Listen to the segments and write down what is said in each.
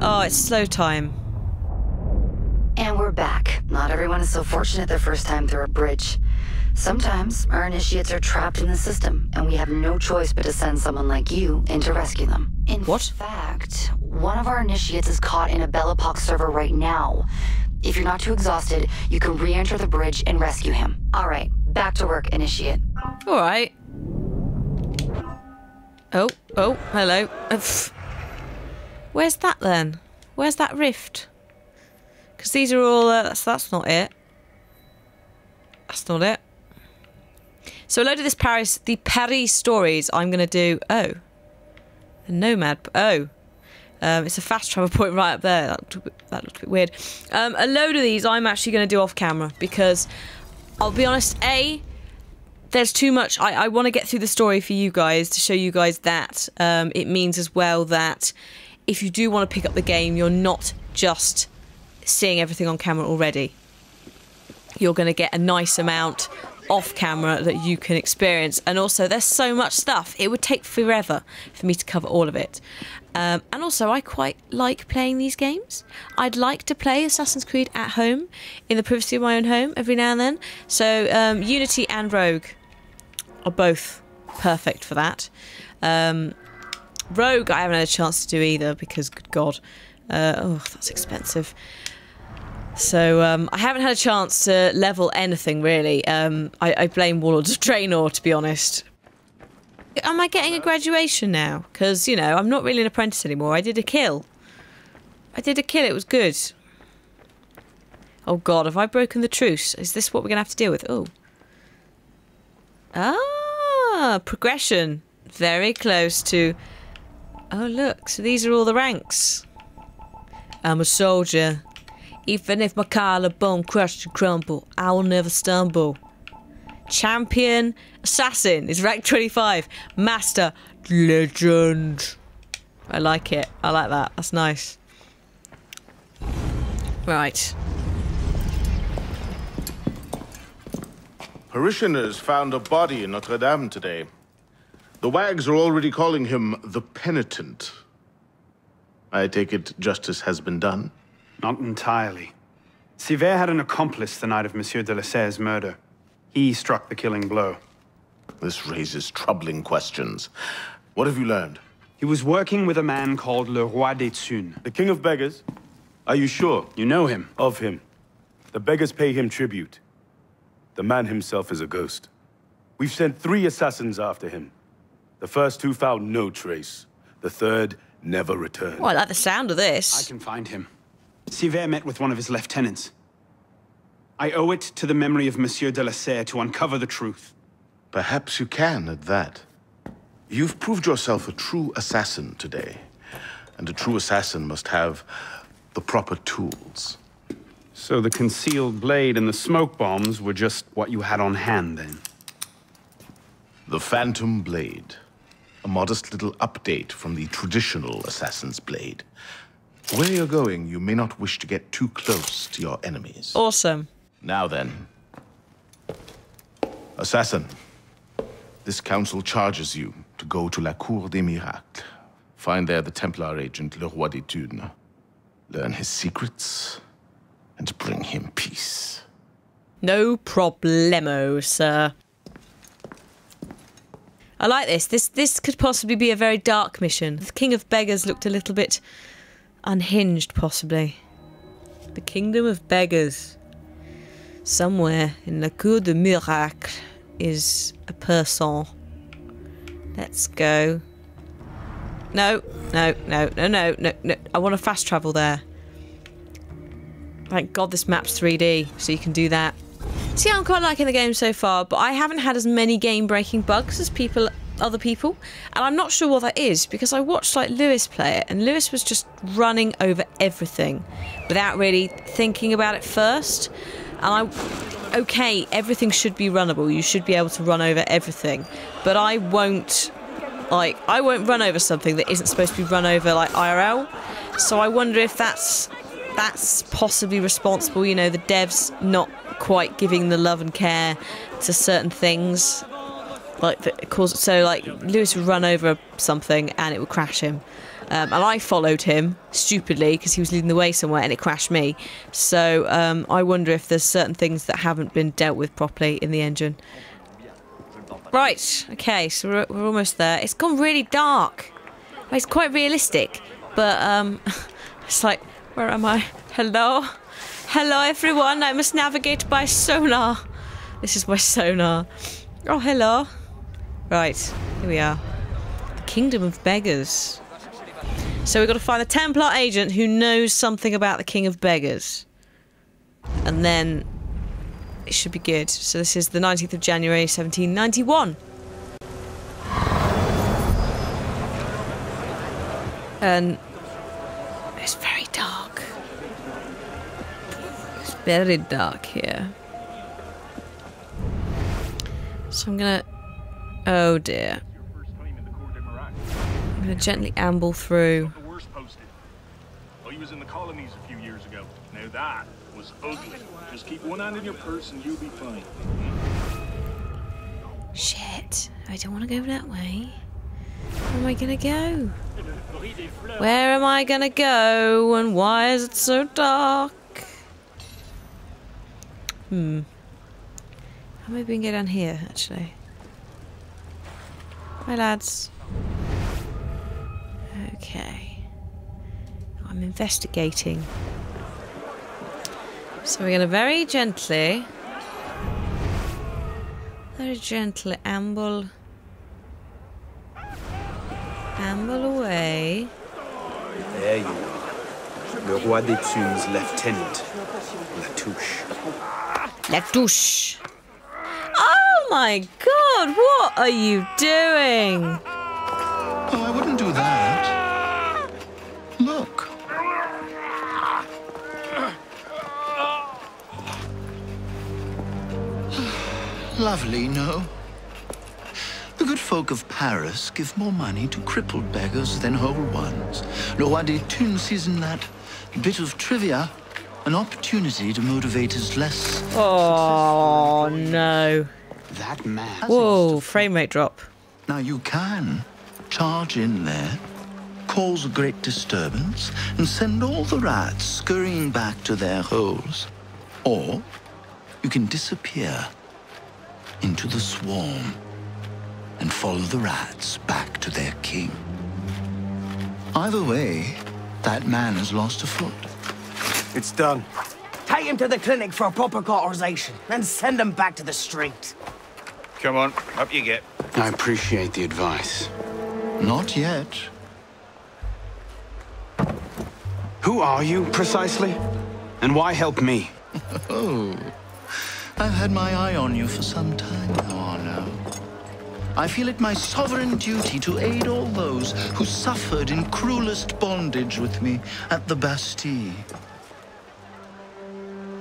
Oh, it's slow time. And we're back. Not everyone is so fortunate their first time through a bridge. Sometimes our initiates are trapped in the system, and we have no choice but to send someone like you in to rescue them. In What? fact, one of our initiates is caught in a Bellapox server right now. If you're not too exhausted, you can re-enter the bridge and rescue him. All right, back to work, initiate. All right. Oh, oh, hello. Where's that then? Where's that rift? Because these are all. Uh, that's that's not it. That's not it. So a load of this Paris, the Paris stories. I'm going to do. Oh, a nomad. Oh, um, it's a fast travel point right up there. That looked a bit, that looked a bit weird. Um, a load of these I'm actually going to do off camera because I'll be honest. A, there's too much. I, I want to get through the story for you guys to show you guys that um, it means as well that if you do want to pick up the game, you're not just seeing everything on camera already. You're going to get a nice amount off camera that you can experience. And also, there's so much stuff. It would take forever for me to cover all of it. Um, and also, I quite like playing these games. I'd like to play Assassin's Creed at home, in the privacy of my own home, every now and then. So, um, Unity and Rogue are both perfect for that. Um, Rogue, I haven't had a chance to do either because, good God, uh, oh, that's expensive. So um, I haven't had a chance to level anything really. Um, I, I blame Warlords of Draenor to be honest. Am I getting a graduation now? Because you know I'm not really an apprentice anymore. I did a kill. I did a kill. It was good. Oh God, have I broken the truce? Is this what we're gonna have to deal with? Oh. Ah, progression. Very close to. Oh look, so these are all the ranks. I'm a soldier. Even if my collarbone crushed and crumble, I will never stumble. Champion Assassin is rank 25. Master Legend. I like it. I like that. That's nice. Right. Parishioners found a body in Notre Dame today. The wags are already calling him the Penitent. I take it justice has been done? Not entirely. Sivert had an accomplice the night of Monsieur de Lasserre's murder. He struck the killing blow. This raises troubling questions. What have you learned? He was working with a man called Le Roi des Thunes. The king of beggars? Are you sure You know him? of him? The beggars pay him tribute. The man himself is a ghost. We've sent three assassins after him. The first two found no trace. The third never returned. Oh, I like the sound of this. I can find him. Sivert met with one of his lieutenants. I owe it to the memory of Monsieur de Lasserre to uncover the truth. Perhaps you can at that. You've proved yourself a true assassin today. And a true assassin must have the proper tools. So the concealed blade and the smoke bombs were just what you had on hand then? The Phantom Blade. A modest little update from the traditional assassin's blade. Where you're going, you may not wish to get too close to your enemies. Awesome. Now then. Assassin, this council charges you to go to La Cour des Miracles. Find there the Templar agent Le Roi des Thunes. Learn his secrets and bring him peace. No problemo, sir. I like this. This this could possibly be a very dark mission. The King of Beggars looked a little bit unhinged, possibly. The Kingdom of Beggars. Somewhere in La Cour de Miracle is a person. Let's go. No, no, no, no, no, no, no. I want to fast travel there. Thank God this map's 3D, so you can do that. See, I'm quite liking the game so far, but I haven't had as many game-breaking bugs as people, other people, and I'm not sure what that is because I watched like Lewis play it, and Lewis was just running over everything without really thinking about it first. And I, okay, everything should be runnable. You should be able to run over everything, but I won't. Like, I won't run over something that isn't supposed to be run over like IRL. So I wonder if that's that's possibly responsible. You know, the devs not quite giving the love and care to certain things. Like, that cause so like Lewis would run over something and it would crash him. Um, and I followed him stupidly because he was leading the way somewhere and it crashed me. So um, I wonder if there's certain things that haven't been dealt with properly in the engine. Right, okay, so we're, we're almost there. It's gone really dark. It's quite realistic, but um, it's like, where am I? Hello? Hello, everyone. I must navigate by sonar. This is my sonar. Oh, hello. Right, here we are. The Kingdom of Beggars. So we've got to find the Templar agent who knows something about the King of Beggars. And then it should be good. So this is the 19th of January, 1791. And it's very very dark here. So I'm gonna. Oh dear. I'm gonna gently amble through. he was in the colonies a few years ago. Now that was ugly. Just keep one hand in your purse and you'll be fine. Shit. I don't want to go that way. Where am I gonna go? Where am I gonna go and why is it so dark? Hmm. How maybe we can get down here, actually. Hi, lads. Okay. I'm investigating. So we're going to very gently, very gently amble, amble away. There you are. Le Roi des Thunes Lieutenant. La Touche. La Touche. Oh my god, what are you doing? Oh, I wouldn't do that. Look. Lovely, no? The good folk of Paris give more money to crippled beggars than whole ones. Le Roi des Thunes sees in that bit of trivia an opportunity to motivate his less. Oh no. That man. Whoa, frame rate drop. Now you can charge in there, cause a great disturbance, and send all the rats scurrying back to their holes. Or you can disappear into the swarm and follow the rats back to their king. Either way, that man has lost a foot. It's done. Take him to the clinic for a proper cauterization, then send him back to the street. Come on, up you get. I appreciate the advice. Not yet. Who are you, precisely? And why help me? Oh, I've had my eye on you for some time now, Arno. I feel it my sovereign duty to aid all those who suffered in cruelest bondage with me at the Bastille.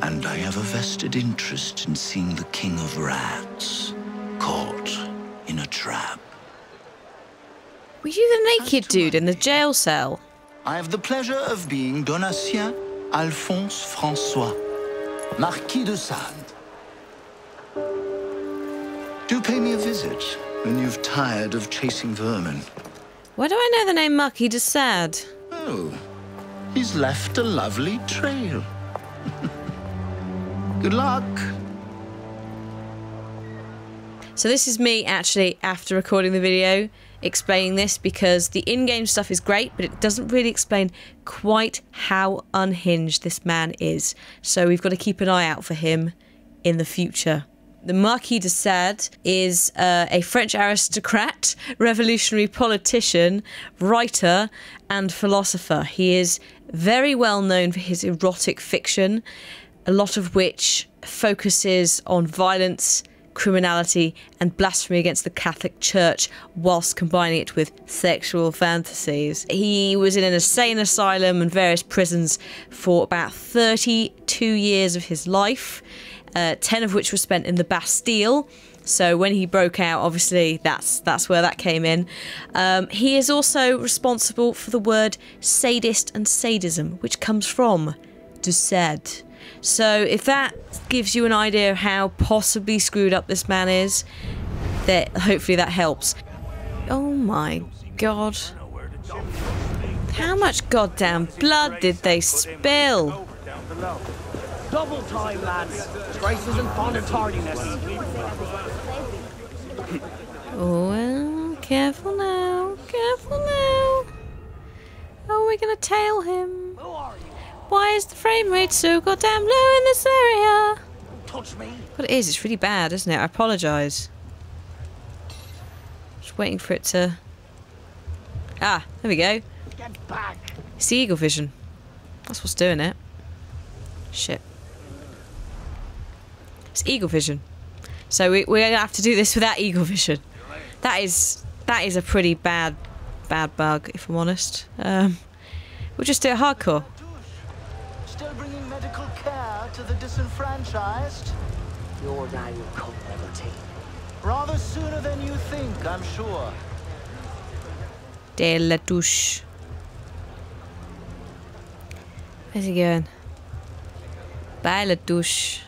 And I have a vested interest in seeing the King of Rats caught in a trap. Were you the naked dude in the jail cell? I have the pleasure of being Donatien Alphonse Francois, Marquis de Sade. Do pay me a visit when you've tired of chasing vermin. Why do I know the name Marquis de Sade? Oh, he's left a lovely trail. Good luck. So this is me actually after recording the video explaining this because the in-game stuff is great but it doesn't really explain quite how unhinged this man is. So we've got to keep an eye out for him in the future. The Marquis de Sade is uh, a French aristocrat, revolutionary politician, writer, and philosopher. He is very well known for his erotic fiction, a lot of which focuses on violence, criminality, and blasphemy against the Catholic Church whilst combining it with sexual fantasies. He was in an insane asylum and various prisons for about 32 years of his life uh, 10 of which were spent in the Bastille. So when he broke out, obviously that's that's where that came in. Um, he is also responsible for the word sadist and sadism, which comes from de sade. So if that gives you an idea of how possibly screwed up this man is, that hopefully that helps. Oh my god. How much goddamn blood did they spill? Double time, lads. Grace isn't fond of tardiness. Oh, well, careful now. Careful now. Oh, we're gonna tail him. Why is the frame rate so goddamn low in this area? Touch me. But it is, it's really bad, isn't it? I apologise. Just waiting for it to. Ah, there we go. Get back. It's the eagle vision. That's what's doing it. Shit. It's eagle vision. So we, we're gonna have to do this without eagle vision. That is that is a pretty bad bad bug, if I'm honest. Um, we'll just do it hardcore. To the disenfranchised? Your day will come, Liberty. Rather sooner than you think, I'm sure. De la douche. Where's he going? Bye, la douche.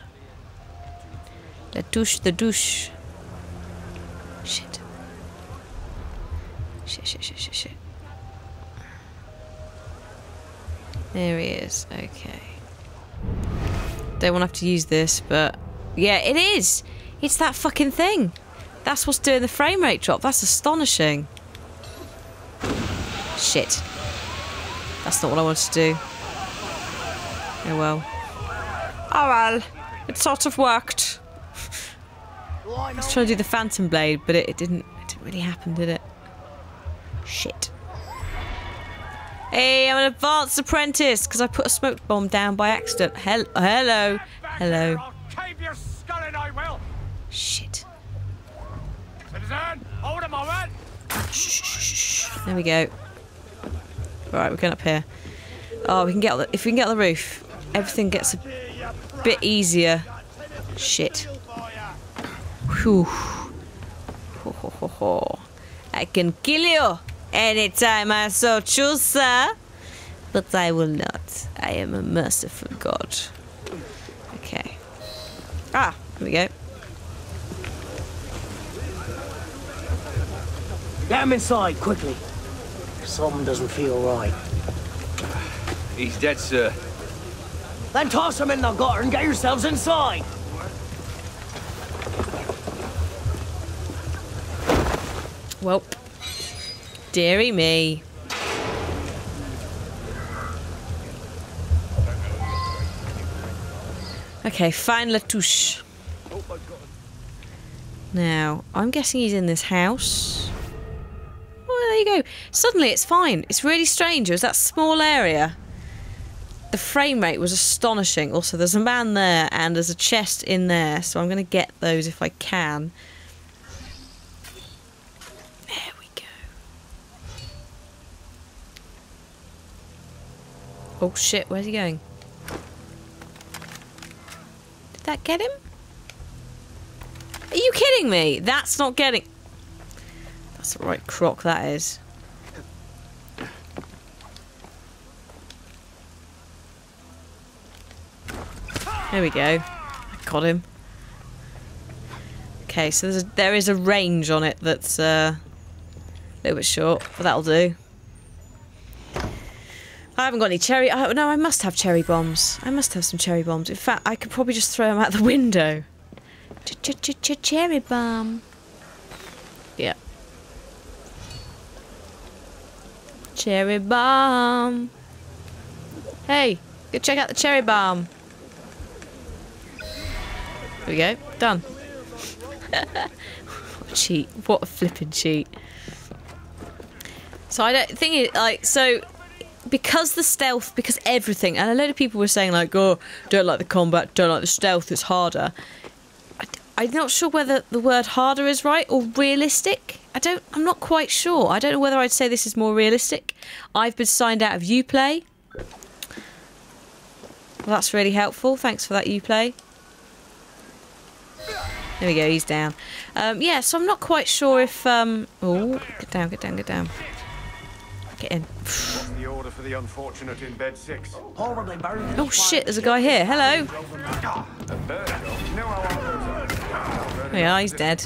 La douche, the douche. Shit. Shit, shit, shit, shit, shit. There he is. Okay. Don't want to have to use this, but yeah, it is. It's that fucking thing. That's what's doing the frame rate drop. That's astonishing. Shit. That's not what I wanted to do. Oh well. Oh well. It sort of worked. I was trying to do the Phantom Blade, but it, it didn't it didn't really happen, did it? Shit. Hey, I'm an advanced apprentice because I put a smoke bomb down by accident. Hel hello. Hello. Shit. There we go. Right, we're going up here. Oh, we can get the, if we can get on the roof, everything gets a bit easier. Shit. Whew. Ho, ho, ho, ho. I can kill you anytime I so choose, sir. But I will not. I am a merciful god. Okay. Ah, there we go. Get him inside, quickly. Something doesn't feel right. He's dead, sir. Then toss him in the gutter and get yourselves inside. Well, dearie me. Okay, find La Touche. Now, I'm guessing he's in this house. Oh, there you go. Suddenly it's fine. It's really strange. It was that small area. The frame rate was astonishing. Also, there's a man there and there's a chest in there, so I'm going to get those if I can. There we go. Oh shit, where's he going? Did that get him? Are you kidding me? That's not getting... That's the right croc that is. There we go. I got him. Okay, so there's a, there is a range on it that's uh, a little bit short, but that'll do. I haven't got any cherry. Oh, no, I must have cherry bombs. I must have some cherry bombs. In fact, I could probably just throw them out the window. Ch ch ch ch cherry bomb. Yeah. Cherry bomb. Hey, go check out the cherry bomb. There we go. Done. what a cheat. What a flipping cheat. So I don't think it like so because the stealth because everything and a load of people were saying like oh don't like the combat don't like the stealth it's harder. I, am not sure whether the word harder is right or realistic. I don't I'm not quite sure. I don't know whether I'd say this is more realistic. I've been signed out of Uplay. Well, that's really helpful. Thanks for that Uplay. There we go, he's down. Um, yeah, so I'm not quite sure if... Um, oh, get down, get down, get down back in. the order for the unfortunate in bed six? Horribly burned. Oh shit! There's a guy here. Hello. Yeah, he's dead.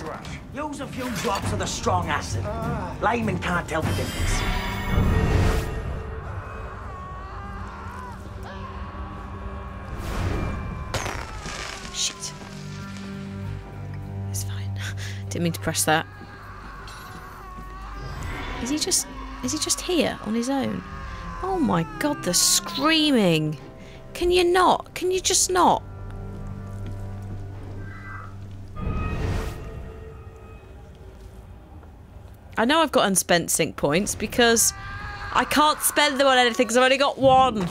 Use a few drops of the strong acid. Layman can't tell the difference. Shit. It's fine. Didn't mean to press that. Is he just is he just here on his own? Oh my god, the screaming. Can you not? Can you just not? I know I've got unspent sync points because I can't spend them on anything because I've only got one.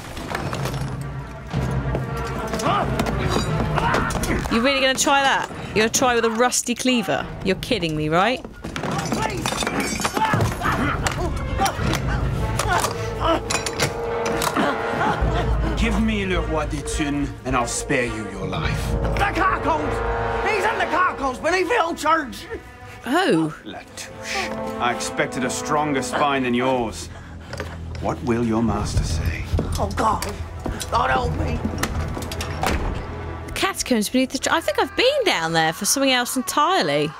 You really gonna try that? You're gonna try with a rusty cleaver? You're kidding me, right? Give me Le Roi des Thunes, and I'll spare you your life. The carcos! He's in the carcos beneath Hill Church! Oh. La Touche. I expected a stronger spine than yours. What will your master say? Oh, God. God help me. The catacombs beneath the. Tr- I think I've been down there for something else entirely.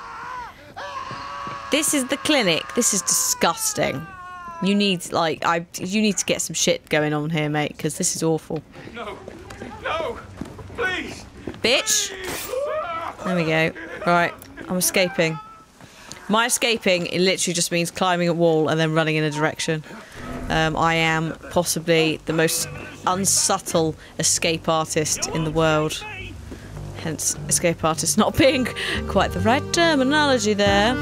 This is the clinic. This is disgusting. You need like I. You need to get some shit going on here, mate, because this is awful. No! No! Please! Bitch. There we go. Right, I'm escaping. My escaping it literally just means climbing a wall and then running in a direction. Um, I am possibly the most unsubtle escape artist in the world. Hence, escape artist not being quite the right terminology there.